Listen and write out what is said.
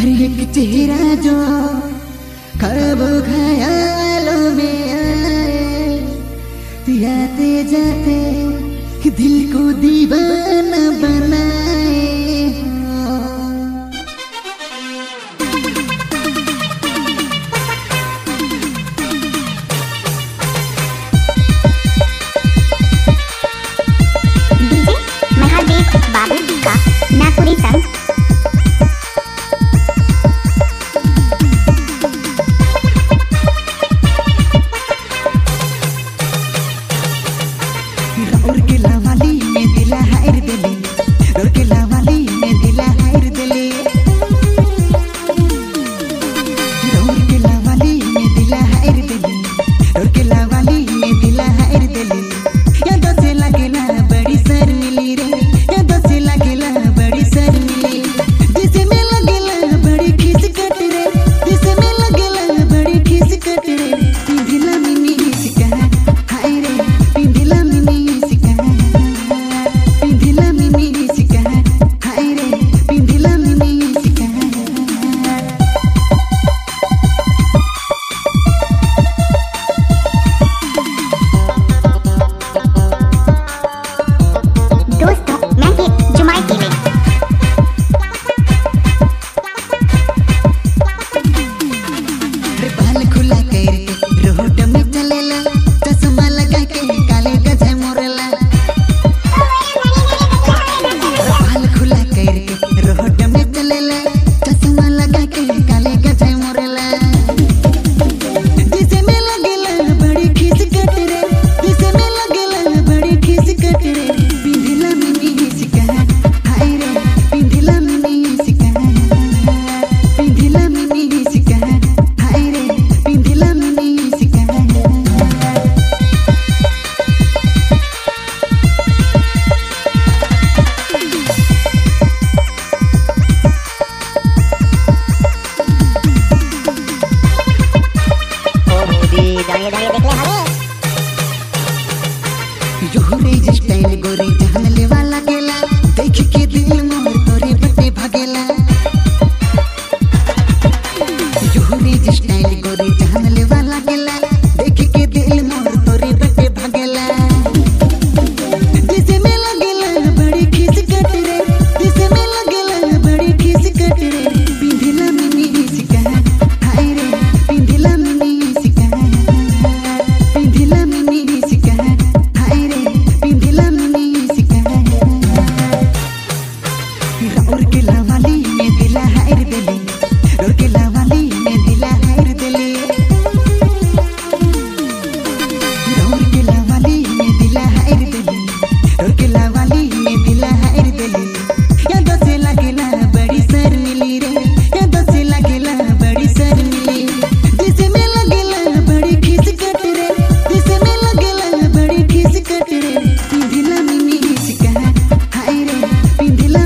हर एक चेहरा जो खब ख्यालों में आए। आते जाते दिल को दीवाना बनाए यू रेजिस्टेंट गोरी जहन लेवा feel delicious.